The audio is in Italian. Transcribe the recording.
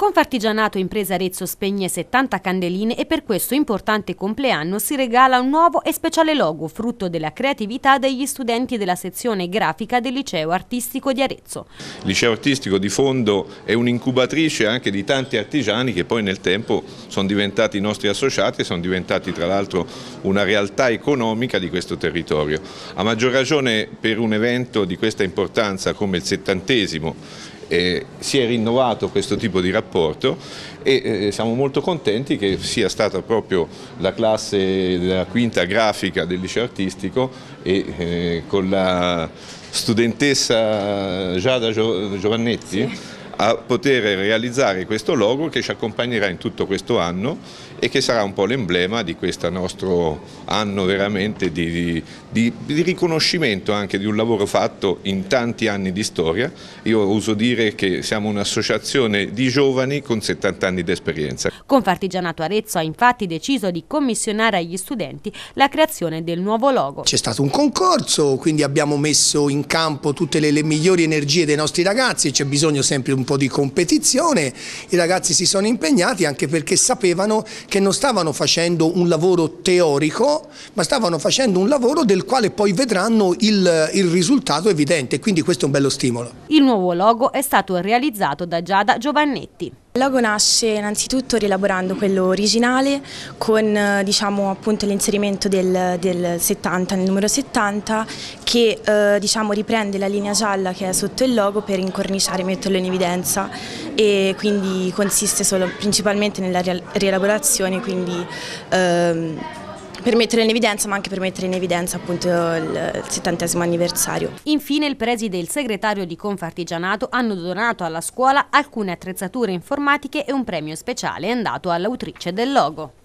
Confartigianato Impresa Arezzo spegne 70 candeline e per questo importante compleanno si regala un nuovo e speciale logo, frutto della creatività degli studenti della sezione grafica del Liceo Artistico di Arezzo. Il Liceo Artistico di fondo è un'incubatrice anche di tanti artigiani che poi nel tempo sono diventati nostri associati e sono diventati tra l'altro una realtà economica di questo territorio. A maggior ragione per un evento di questa importanza come il settantesimo eh, si è rinnovato questo tipo di rapporto e eh, siamo molto contenti che sia stata proprio la classe della quinta grafica del liceo artistico e eh, con la studentessa Giada Giovannetti sì a poter realizzare questo logo che ci accompagnerà in tutto questo anno e che sarà un po' l'emblema di questo nostro anno veramente di, di, di, riconoscimento anche di un lavoro fatto in tanti anni di storia. Io uso dire che siamo un'associazione di giovani con 70 anni di esperienza. Confartigianato Arezzo ha infatti deciso di commissionare agli studenti la creazione del nuovo logo. C'è stato un concorso, quindi abbiamo messo in campo tutte le, le migliori energie dei nostri ragazzi, c'è bisogno sempre un po' di competizione, i ragazzi si sono impegnati anche perché sapevano che non stavano facendo un lavoro teorico, ma stavano facendo un lavoro del quale poi vedranno il, il risultato evidente, quindi questo è un bello stimolo. Il nuovo logo è stato realizzato da Giada Giovannetti. Il logo nasce innanzitutto rielaborando quello originale con eh, diciamo, l'inserimento del, del 70, nel numero 70 che eh, diciamo, riprende la linea gialla che è sotto il logo per incorniciare e metterlo in evidenza. E quindi consiste solo, principalmente nella rielaborazione quindi, ehm, per mettere in evidenza ma anche per mettere in evidenza appunto il settantesimo anniversario. Infine il preside e il segretario di Confartigianato hanno donato alla scuola alcune attrezzature informatiche e un premio speciale andato all'autrice del logo.